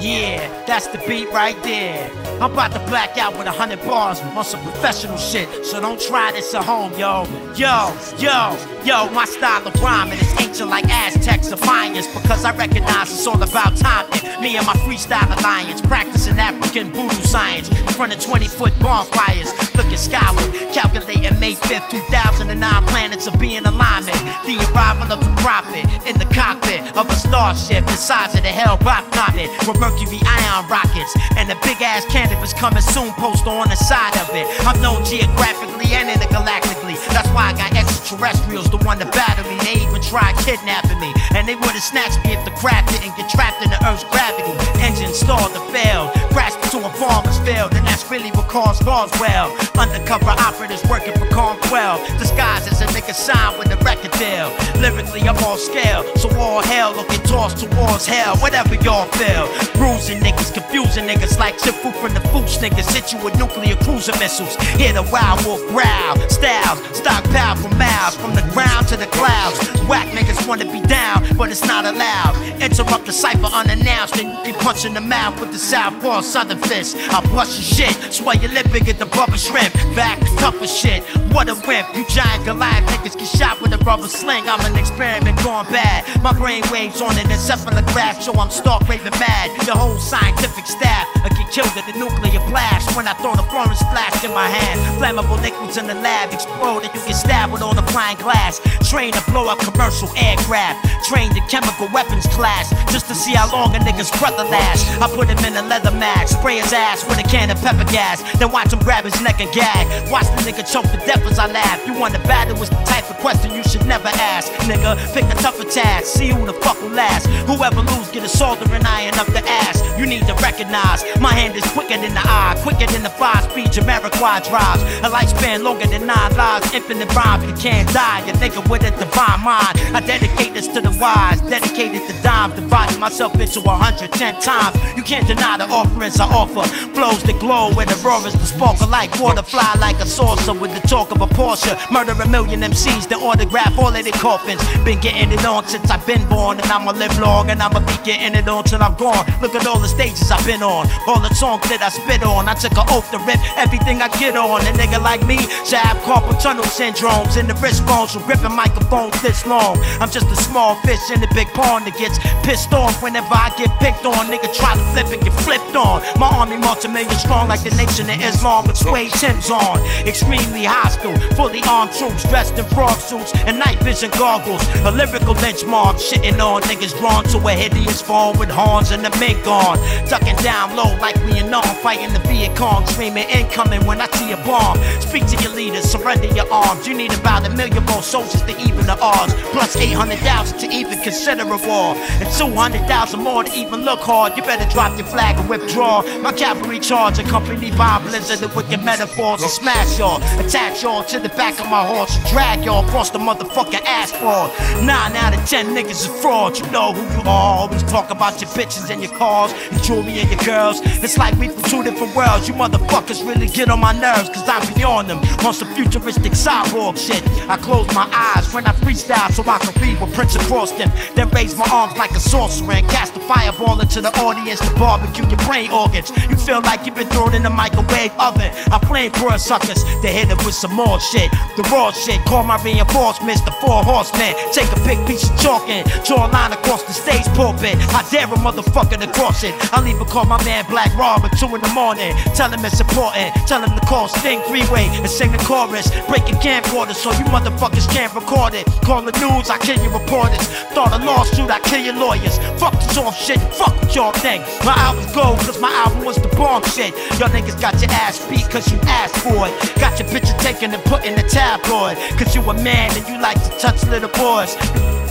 Yeah, that's the beat right there. I'm about to black out with a hundred bars on some professional shit, so don't try this at home, yo. Yo, yo, yo, my style of rhyming is ancient like Aztecs or Mayans because I recognize it's all about timing. Me and my freestyle alliance, practicing African voodoo science in front of 20 foot bonfires. Looking skyward, calculating May 5th, 2009 planets are being alignment. The arrival of the prophet in the cockpit of a starship the size of the Hale-Bopp comet with Mercury ion rockets and the big ass Canibus coming soon. Poster on the side of it. I'm known geographically and intergalactically. That's why I got extraterrestrials, the one to battle me. They tried kidnapping me, and they would've snatched me if the craft didn't get trapped in the Earth's gravity. Engine stalled or failed, crashed into a farmer's field, and that's really what caused Roswell. Undercover operatives working for Conquell, disguised as a nigga signed with a record deal. Lyrically, I'm all scale, so all hell looking tossed towards hell. Whatever y'all feel, bruising niggas, confusing niggas like Shifu from the Foosh niggas. Hit you with nuclear cruiser missiles. Hear the wild wolf growl, styles, stockpile for miles, from the ground to the clouds. Whack niggas wanna be down, but it's not allowed. Interrupt the cipher unannounced, and you be punched in the mouth with the southpaw southern fist. I bust your shit, swell your lip get the bubble shrimp. Back tougher shit, what a wimp. You giant Goliath niggas get shot with a rubber sling. I'm an experiment gone bad. My brain waves on an encephalograph, so I'm stark raving mad. The whole scientific staff I get killed at the nuclear blast when I throw the Florence flash in my hand. Flammable liquids in the lab explode and you get stabbed with all the flying glass. Train to blow up commercial aircraft. Trained in chemical weapons class just to see how long a nigga's brother lasts. I put him in a leather mask, spray his ass with a can of pepper gas, then watch him grab his neck and gag. Watch the nigga choke to death as I laugh. You want to battle was the type of question you should never ask. Nigga, pick a tougher task, see who the fuck will last. Whoever lose, get a soldering iron up the ass. You need to recognize my hand is quicker than the eye, quicker than the five speed Jamiroquai drives. A lifespan longer than nine lives, infinite rhymes. You can't die, you nigga with a divine mind. I dedicate this to the wise, dedicated to dimes, dividing myself into hundred ten times. You can't deny the offerings I offer. Flows that glow with the roars that sparkle like water, fly like a saucer with the talk of a Porsche. Murder a million MCs that autograph all of their coffins. Been getting it on since I've been born, and I'ma live long, and I'ma be getting it on till I'm gone. Look at all the stages I've been on, all the songs that I spit on. I took an oath to rip everything I get on. A nigga like me should have carpal tunnel syndromes in the wrist bones from gripping microphones this long. I'm just a small fish in the big pond that gets pissed off whenever I get picked on. Nigga try to flip and get flipped on. My army multi-million strong like the nation of Islam with suede Timbs on. Extremely hostile, fully armed troops dressed in frog suits and night vision goggles. A lyrical lynch mob shitting on niggas drawn to a hideous form with horns and the mink on. Ducking down low like we in on, fighting the Viet Cong, screaming incoming when I see a bomb. Speak to your leaders, surrender your arms. You need about a million more soldiers to even the odds, plus 800,000 to even consider a war, and 200,000 more to even look hard. You better drop your flag and withdraw. My cavalry charge accompanied by a blizzard of wicked metaphors and smash y'all, attach y'all to the back of my horse, and drag y'all across the motherfucking asphalt. Nine out of ten niggas is fraud. You know who you are. Always talk about your bitches and your cars, jewelry and your girls. It's like we from two different worlds. You motherfuckers really get on my nerves, cause I'm beyond them. On some futuristic cyborg shit. I close my eyes when I freestyle so I can read what Prince across them. Then raise my arms like a sorcerer and cast a fireball into the audience to barbecue your brain organs. You feel like you've been thrown in a microwave oven. I flame for a suckers to hit it with some more shit. The raw shit, call my reinforcements, the four horsemen. Take a big piece of chalk and draw a line across the stage pulpit. I dare a motherfucker to cross it. I'll even call my man Black Rob at 2 in the morning. Tell him it's important. Tell him to call Sting Freeway and sing the chorus. Breaking camcorders so you motherfuckers can't record it. Call the news, I kill your reporters. Thought a lawsuit, I kill your lawyers. Fuck this off shit, fuck what y'all think. My album's gold cause my album was the bomb shit. Y'all niggas got your ass beat cause you asked for it. Got your picture taken and put in the tabloid. Cause you a man and you like to touch little boys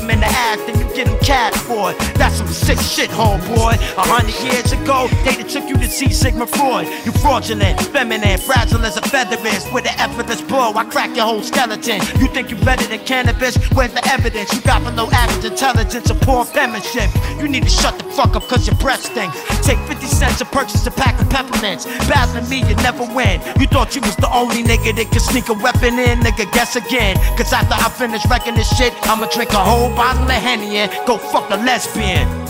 in the act and you get them cash for it. That's some sick shit, homeboy. A hundred years ago, they took you to see Sigmund Freud. You fraudulent, feminine, fragile as a feather is. With an effortless blow, I crack your whole skeleton. You think you better than Canibus? Where's the evidence? You got below average intelligence and poor penmanship. You need to shut the fuck up cause your breath stinks. Take 50 cents to purchase a pack of peppermints. Battling me, you never win. You thought you was the only nigga that could sneak a weapon in, nigga, guess again. Cause after I finish wrecking this shit, I'ma drink a whole bottle of Henny and go fuck a lesbian.